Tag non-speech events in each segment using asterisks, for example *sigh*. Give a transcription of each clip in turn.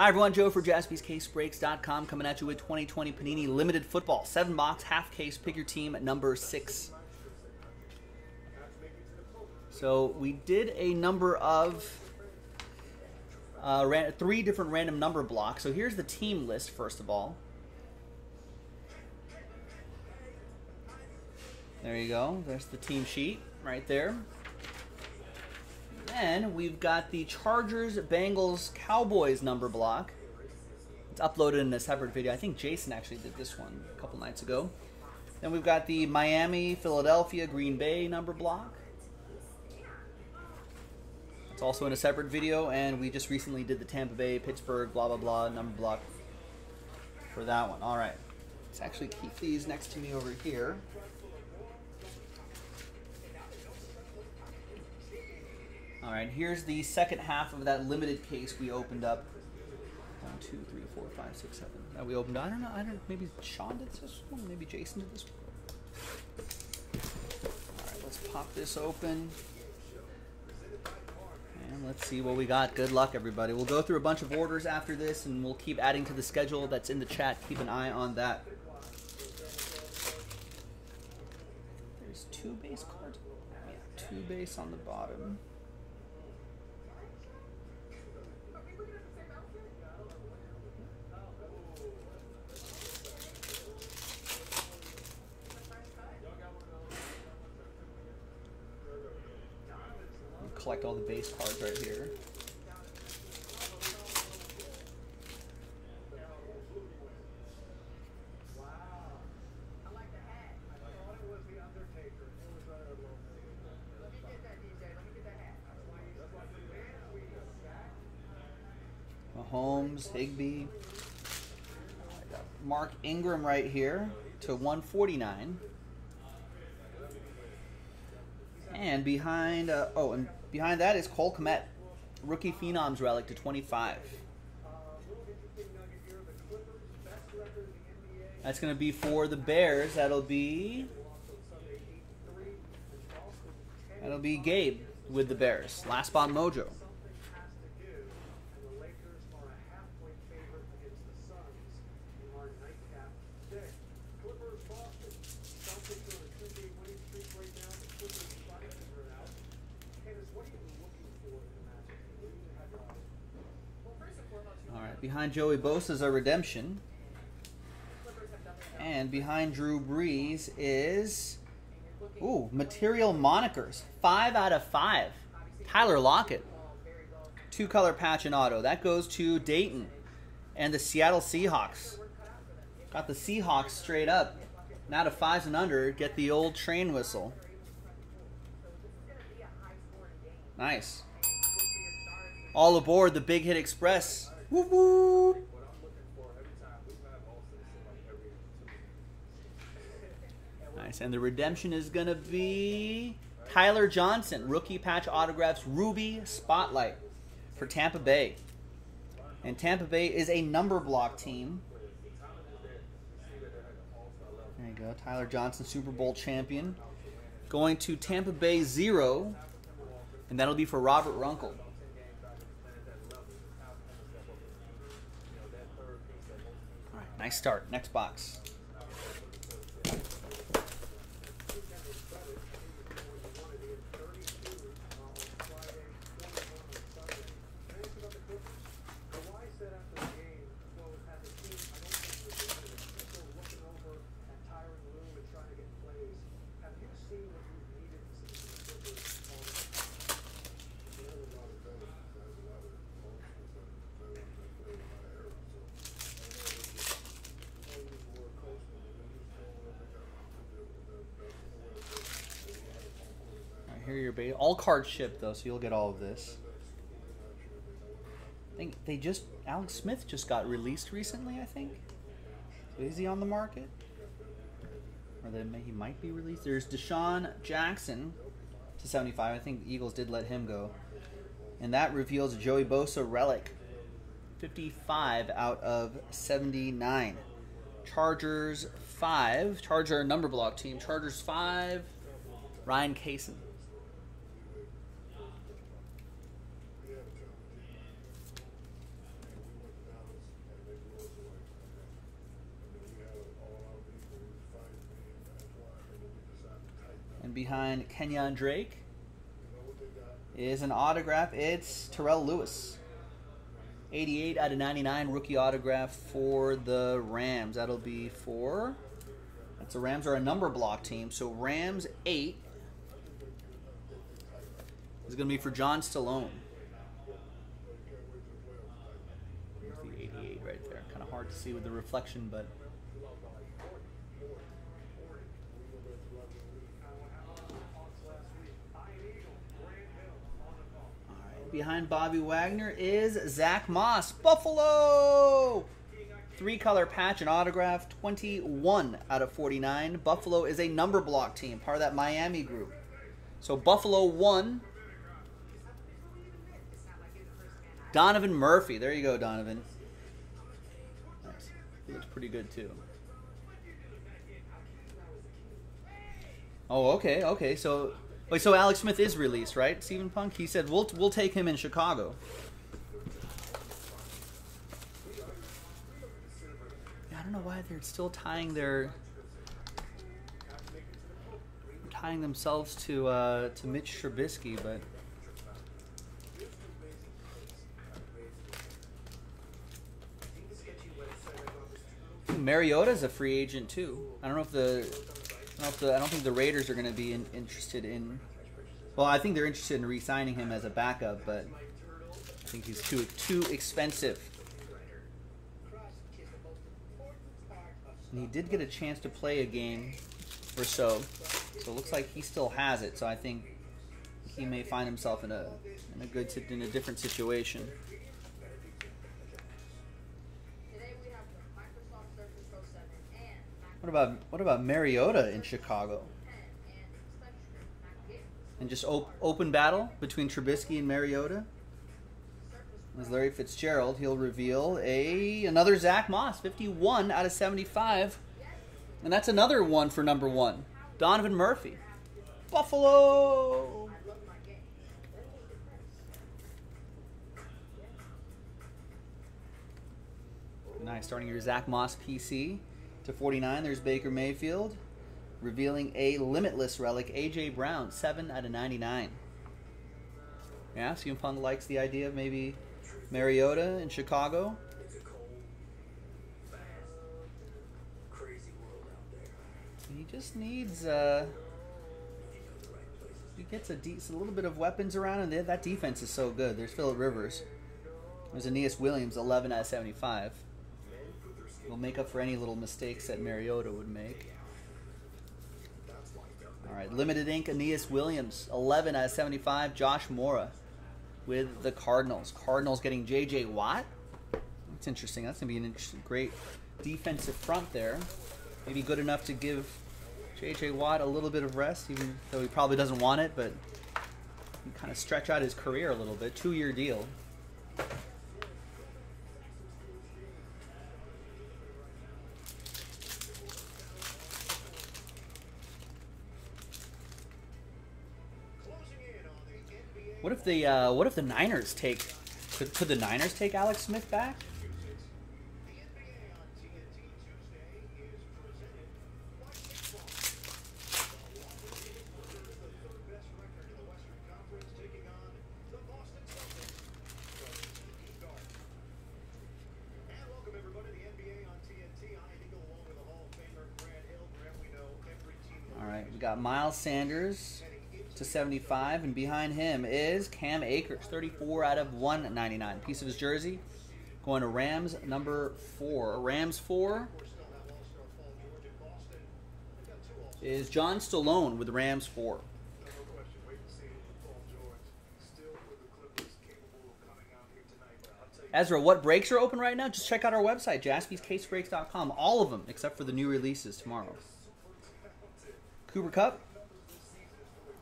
Hi, everyone. Joe for jaspyscasebreaks.com coming at you with 2020 Panini Limited Football. Seven box, half case, pick your team number six. So we did a number of uh, ran, three different random number blocks. So here's the team list, first of all. There you go. There's the team sheet right there. Then we've got the Chargers, Bengals, Cowboys number block. It's uploaded in a separate video. I think Jason actually did this one a couple nights ago. Then we've got the Miami, Philadelphia, Green Bay number block. It's also in a separate video, and we just recently did the Tampa Bay, Pittsburgh, blah, blah, blah number block for that one. All right. Let's actually keep these next to me over here. All right, here's the second half of that limited case we opened up. One, two, three, four, five, six, seven. That we opened. I don't know. I don't. Maybe Sean did this one. Maybe Jason did this one. All right, let's pop this open. And let's see what we got. Good luck, everybody. We'll go through a bunch of orders after this, and we'll keep adding to the schedule that's in the chat. Keep an eye on that. There's two base cards. Yeah, two base on the bottom. Collect all the base cards right here. Mahomes, Higbee. Mark Ingram right here to 149. And behind, uh, oh, and behind that is Cole Kmet, rookie phenoms relic to 25. That's going to be for the Bears. That'll be that'll be Gabe with the Bears. Last spot mojo. All right, behind Joey Bosa is a redemption. And behind Drew Brees is, ooh, material monikers. Five out of five. Tyler Lockett. Two color patch and auto. That goes to Dayton and the Seattle Seahawks. Got the Seahawks straight up. Now to fives and under, get the old train whistle. Nice. All aboard the Big Hit Express. Woo woo! Nice. And the redemption is going to be Tyler Johnson, rookie patch autographs, Ruby Spotlight for Tampa Bay. And Tampa Bay is a number block team. There you go. Tyler Johnson, Super Bowl champion. Going to Tampa Bay zero. And that'll be for Robert Runkle. Nice start. Next box. Your base. All cards shipped though, so you'll get all of this. I think they just Alex Smith just got released recently. I think. So is he on the market? Or that he might be released. There's DeSean Jackson to 75. I think the Eagles did let him go, and that reveals Joey Bosa relic. 55 out of 79. Chargers 5. Charger number block team. Chargers 5. Ryan Kaysen. Behind Kenyon Drake is an autograph. It's Terrell Lewis. 88 out of 99 rookie autograph for the Rams. That'll be for. That's the Rams are a number block team. So Rams 8 is going to be for John Stallone. There's the 88 right there. Kind of hard to see with the reflection, but. Behind Bobby Wagner is Zach Moss. Buffalo! Three color patch and autograph, 21 out of 49. Buffalo is a number block team, part of that Miami group. So Buffalo 1. Donovan Murphy. There you go, Donovan. Nice. He looks pretty good, too. Oh, okay, okay. So Wait, so Alex Smith is released, right? Stephen Punk. He said we'll we'll take him in Chicago. I don't know why they're still tying their tying themselves to uh, to Mitch Trubisky, but. Mariota's a free agent too. I don't know if the I don't, the, I don't think the Raiders are going to be in, interested in. Well, I think they're interested in re-signing him as a backup, but I think he's too too expensive. And he did get a chance to play a game or so, so it looks like he still has it. So I think he may find himself in a in a good in a different situation. What about what about Mariota in Chicago? And just op- open battle between Trubisky and Mariota. As Larry Fitzgerald, he'll reveal a another Zach Moss, 51 out of 75, and that's another one for number one, Donovan Murphy, Buffalo. Nice, starting your Zach Moss PC to 49, there's Baker Mayfield, revealing a limitless relic, A.J. Brown, 7 out of 99. Yeah, Punk likes the idea of maybe Mariota in Chicago. He just needs, uh, he gets a, a little bit of weapons around, and that defense is so good. There's Philip Rivers. There's Aeneas Williams, 11 out of 75 will make up for any little mistakes that Mariota would make. All right, limited ink, Aeneas Williams, 11 out of 75. Josh Mora with the Cardinals. Cardinals getting J.J. Watt. That's interesting. That's going to be an interesting, great defensive front there. Maybe good enough to give J.J. Watt a little bit of rest, even though he probably doesn't want it, but kind of stretch out his career a little bit. Two-year deal. What if the uh, what if the Niners take could, could the Niners take Alex Smith back? All right, we got Miles Sanders to 75, and behind him is Cam Akers, 34 out of 199. Piece of his jersey going to Rams number four. Rams four is John Stallone with Rams four. Ezra, what breaks are open right now? Just check out our website, jaspyscasebreaks.com. All of them, except for the new releases tomorrow. Cooper Kupp,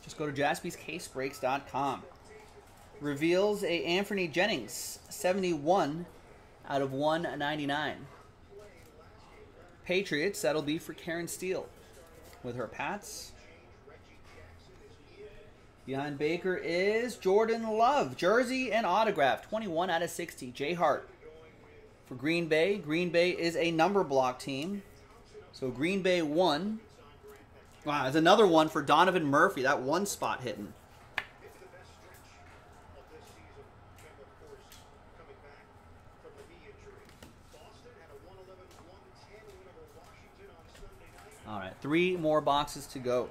just go to jaspyscasebreaks.com. Reveals a Anfernee Jennings 71 out of 199. Patriots, that'll be for Karen Steele with her Pats. Behind Baker is Jordan Love, jersey and autograph, 21 out of 60. Jay Hart for Green Bay. Green Bay is a number block team. So Green Bay 1 Wow, there's another one for Donovan Murphy. That one spot hitting. All right, three more boxes to go.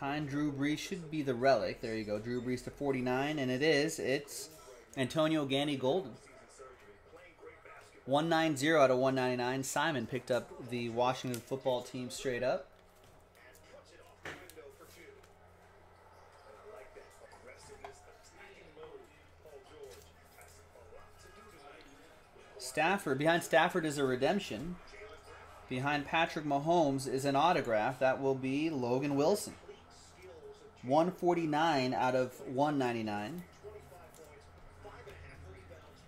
Behind Drew Brees should be the relic. There you go, Drew Brees to 49, and it is. It's Antonio Gandy Golden. 190 out of 199. Simon picked up the Washington football team straight up. Stafford. Behind Stafford is a redemption. Behind Patrick Mahomes is an autograph. That will be Logan Wilson. 149 out of 199.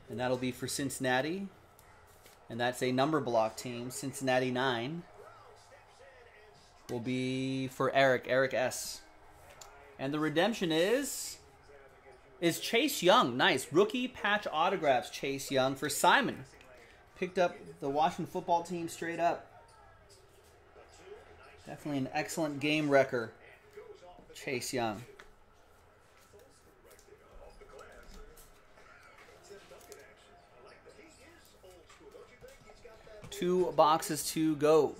And that'll be for Cincinnati. And that's a number block team. Cincinnati 9 will be for Eric, Eric S. And the redemption is is Chase Young. Nice. Rookie patch autographs Chase Young for Simon. Picked up the Washington football team straight up. Definitely an excellent game wrecker. Chase Young. Two boxes to go.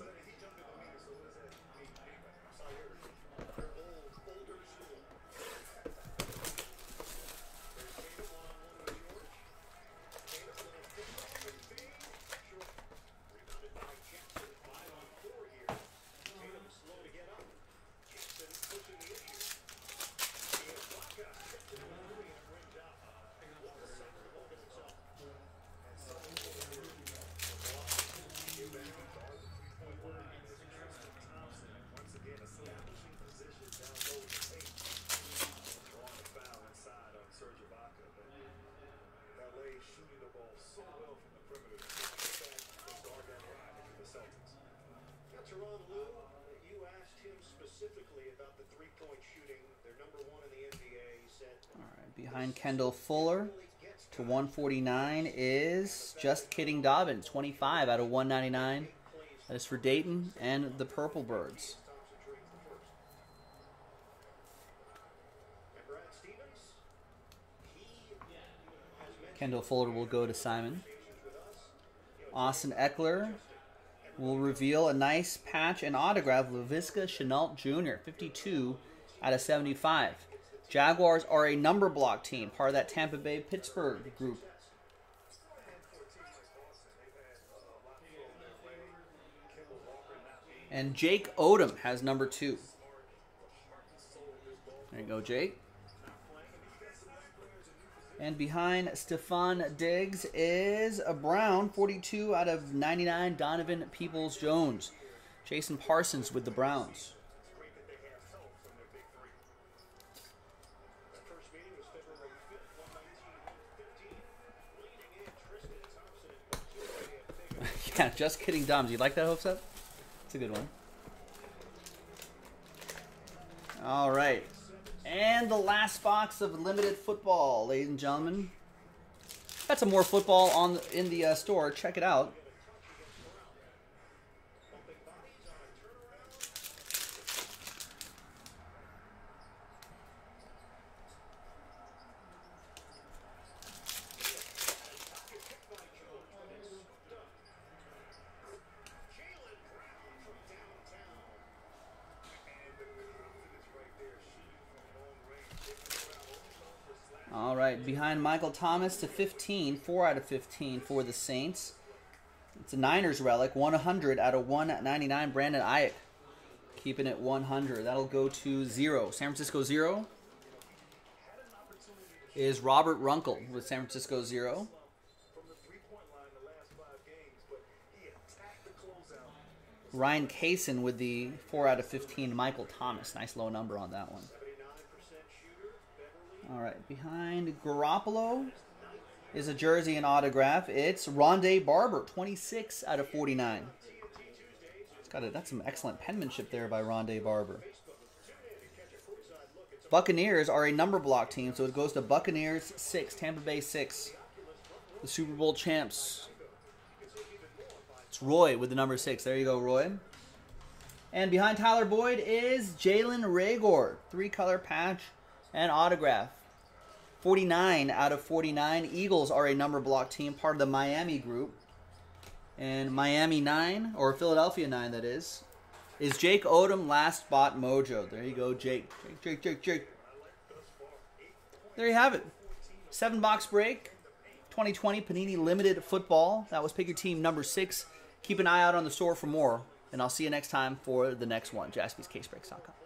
Behind Kendall Fuller to 149 is Just Kidding Dobbins, 25 out of 199. That is for Dayton and the Purple Birds. Kendall Fuller will go to Simon. Austin Ekeler will reveal a nice patch and autograph of Laviska Shenault Jr., 52 out of 75. Jaguars are a number block team, part of that Tampa Bay Pittsburgh group. And Jake Odom has number two. There you go, Jake. And behind Stefon Diggs is a Brown, 42 out of 99, Donovan Peoples Jones. Jason Parsons with the Browns. *laughs* Yeah, just kidding, Doms. You like that hopes up? It's a good one. All right. And the last box of limited football, ladies and gentlemen. Got some more football on in the uh, store. Check it out. All right, behind Michael Thomas to 15, 4 out of 15 for the Saints. It's a Niners relic, 100 out of 199, Brandon Aiyuk. Keeping it 100. That'll go to zero. San Francisco zero is Robert Runkle with San Francisco zero. Ryan Kaysen with the 4 out of 15 Michael Thomas. Nice low number on that one. All right, behind Garoppolo is a jersey and autograph. It's Rondé Barber, 26 out of 49. It's got a, that's some excellent penmanship there by Rondé Barber. Buccaneers are a number block team, so it goes to Buccaneers 6, Tampa Bay 6. The Super Bowl champs. It's Roy with the number 6. There you go, Roy. And behind Tyler Boyd is Jalen Reagor. Three color patch and autograph. 49 out of 49. Eagles are a number block team, part of the Miami group. And Miami 9, or Philadelphia 9, that is, is Jake Odom last spot mojo. There you go, Jake. Jake, Jake, Jake, Jake. There you have it. Seven box break. 2020 Panini Limited Football. That was Pick Your Team number six. Keep an eye out on the store for more. And I'll see you next time for the next one. JaspysCaseBreaks.com.